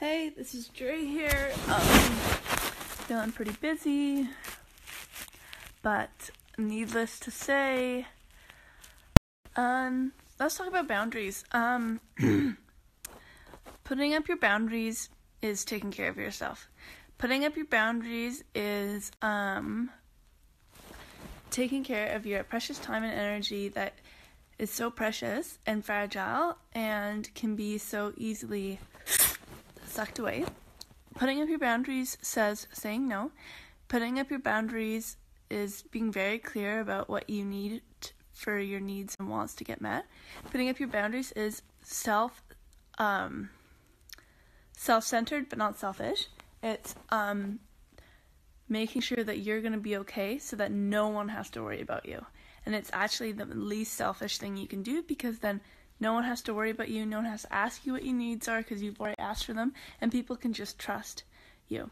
Hey, this is Dre here. Um, feeling pretty busy, but needless to say, um, let's talk about boundaries. Um, putting up your boundaries is taking care of yourself. Putting up your boundaries is um, taking care of your precious time and energy that is so precious and fragile and can be so easily sucked away. Putting up your boundaries says saying no. Putting up your boundaries is being very clear about what you need for your needs and wants to get met. Putting up your boundaries is self um, self-centered but not selfish. It's um, making sure that you're going to be okay so that no one has to worry about you. And it's actually the least selfish thing you can do because then no one has to worry about you. No one has to ask you what your needs are because you've already asked for them, and people can just trust you.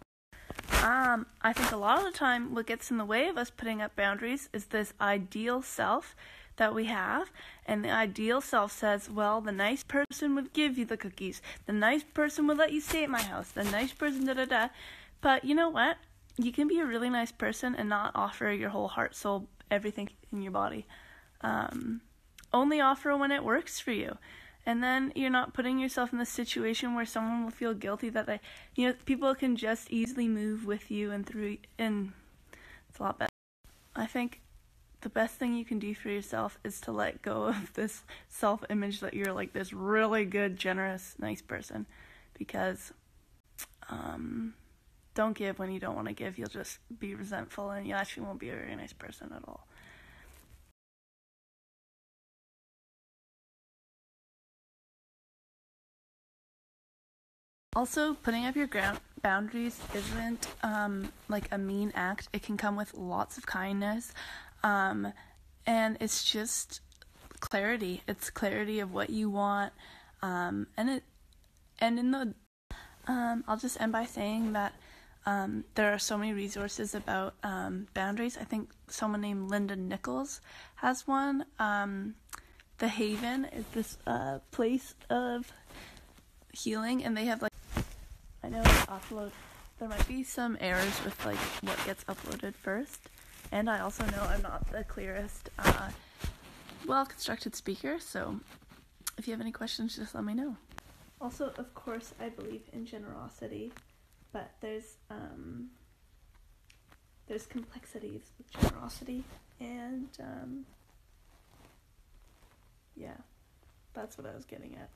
Um, I think a lot of the time, what gets in the way of us putting up boundaries is this ideal self that we have, and the ideal self says, "Well, the nice person would give you the cookies. The nice person would let you stay at my house. The nice person, da da da." But you know what? You can be a really nice person and not offer your whole heart, soul, everything in your body. Um, only offer when it works for you. And then you're not putting yourself in the situation where someone will feel guilty that they, you know, people can just easily move with you and through, and it's a lot better. I think the best thing you can do for yourself is to let go of this self image that you're like this really good, generous, nice person. Because, um, don't give when you don't want to give. You'll just be resentful and you actually won't be a very nice person at all. Also, putting up your ground boundaries isn't um, like a mean act. It can come with lots of kindness, um, and it's just clarity. It's clarity of what you want, um, and it and in the um, I'll just end by saying that um, there are so many resources about um, boundaries. I think someone named Linda Nicholls has one. the Haven is this uh, place of healing, and they have like I know upload there might be some errors with like what gets uploaded first, and I also know I'm not the clearest, uh, well constructed speaker. So if you have any questions, just let me know. Also, of course, I believe in generosity, but there's um, there's complexities with generosity, and um, yeah, that's what I was getting at.